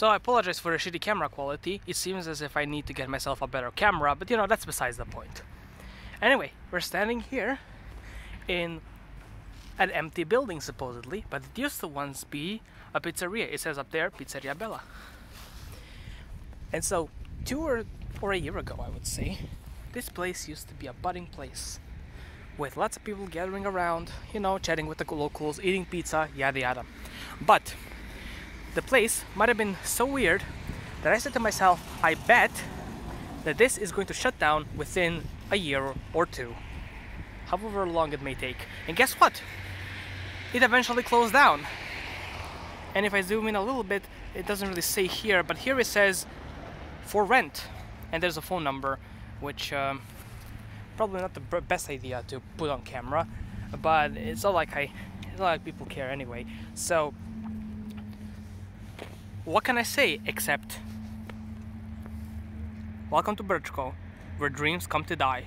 So I apologize for the shitty camera quality. It seems as if I need to get myself a better camera, but you know, that's besides the point. Anyway, we're standing here in an empty building supposedly, but it used to once be a pizzeria. It says up there, Pizzeria Bella. And so, two or, or a year ago, I would say, this place used to be a budding place with lots of people gathering around, you know, chatting with the locals, eating pizza, yada yada. But the place might have been so weird that I said to myself, I bet that this is going to shut down within a year or two, however long it may take. And guess what? It eventually closed down. And if I zoom in a little bit, it doesn't really say here, but here it says for rent, and there's a phone number, which um, probably not the best idea to put on camera, but it's not like I, it's not like people care anyway. So, what can I say except, welcome to Brčko, where dreams come to die.